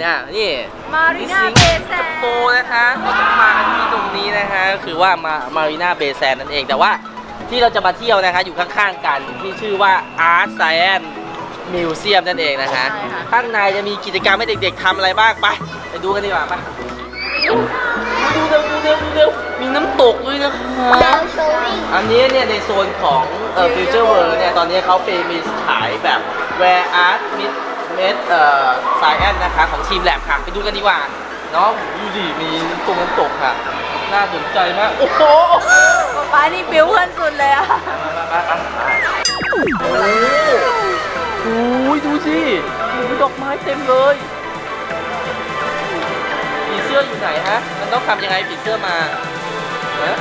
เหรอเนี่ยนี่มารีนาเบย์แซสิงนคโปร์นะคะเราจะมากันที่ตรงนี้นะคะก็คือว่ามามารีนาเบย์แซนนั่นเองแต่ว่าที่เราจะมาเที่ยวนะคะอยู่ข้างๆกันที่ชื่อว่า Art Science Museum นั่นเองนะคะข้างในจะมีกิจกรรมให้เด็กๆทำอะไรบ้างไปไปดูกันดีกว่าไปดูเร็วดูเร็วดูเร็วมีน้ำตกด้วยนะคะโชวิ่งอันนี้เนี่ยในโซนของเอ่อ Future World เนี่ยตอนนี้เขาเฟมีขายแบบ Where Art Meet Met เอ่อ Science นะคะของทีมแลบค่ะ ไปดูกันดีกว่าเนาะดูดิมีตรงน้ำตกค่ะ น่าสนใจมาก โอ้โหป๊าป๊านี่บิ้วเพื่อนสุดเลยอะไปไปไปไปโอ้โหดูสิมีดอกไม้เต็มเลยผีเสื้ออยู่ไหนฮะ มันต้องทำยังไงผีเสื้อมาฮะ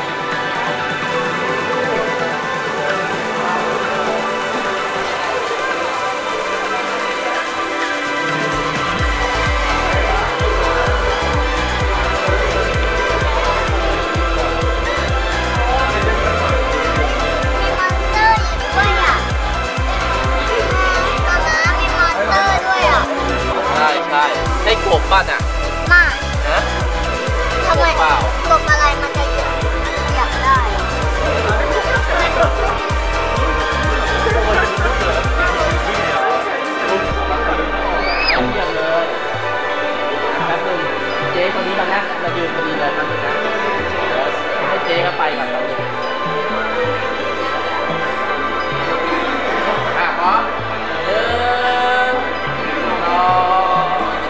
เจ๊เขาไปก่อนแป๊บนึงอะพร้อมหนึ่งสองส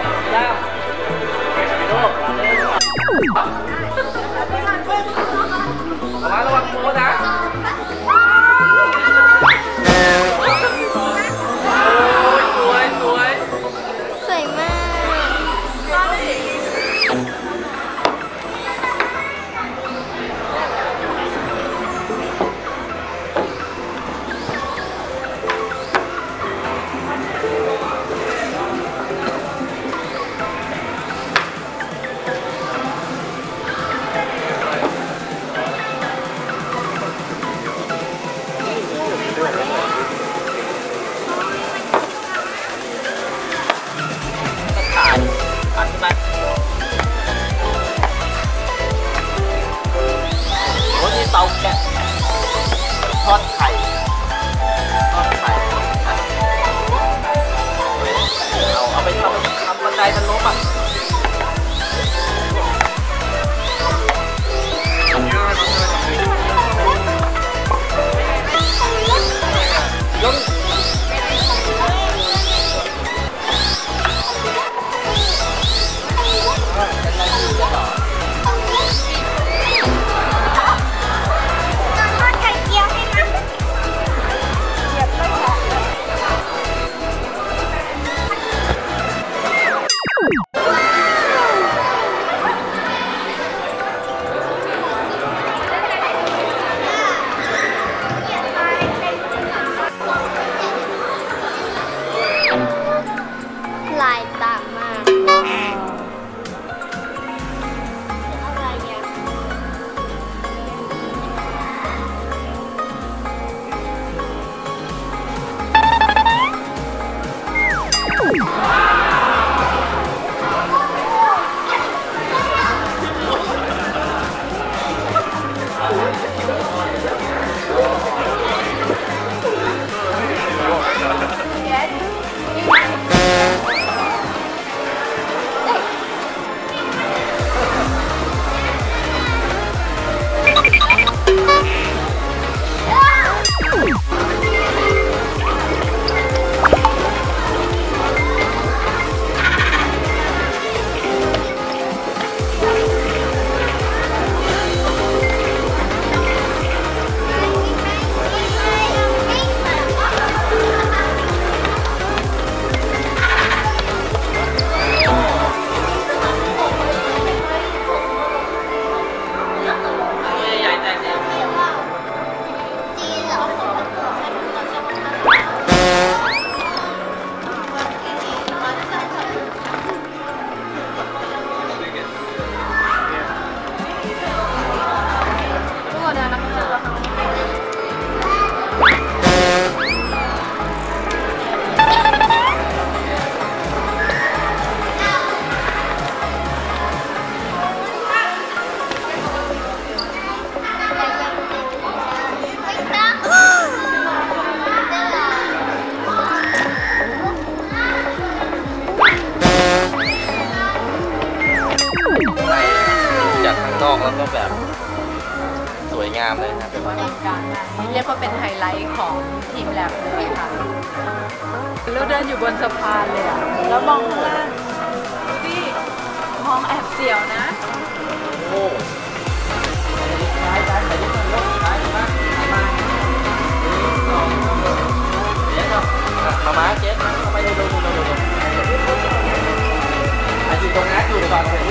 ามโลกหนึ่งระวังระวังโค้ดนะโอ้ยสวยสวยสวยมาก นอก็แบบสวยงามเลยครับอลังการมากนี่เรียกว่าเป็นไฮไลท์ของทีมแลบเลยค่ะเราเดินอยู่บนสะพานเลยอะแล้วมองข้างล่างดิมองแอบเสียวนะ โอ้ซ้ายซ้ายไปนิดนึงลูกซ้ายมามาเดี๋ยวมามาเจ๊ทำไมเร็วๆเร็วๆเร็วๆอะอยู่ตรงนั้นอยู่ก่อนถ่ายรูปก่อน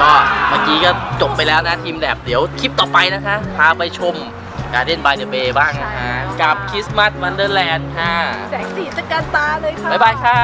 ก็เมื่อกี้ก็จบไปแล้วนะทีมแลบเดี๋ยวคลิปต่อไปนะคะพาไปชมการเด่นบายเดอะเบย์บ้างนะฮะกับคริสต์มาสวันเดอร์แลนด์ค่ะ แสงสีตะการตาเลยค่ะ บ๊ายบายค่ะ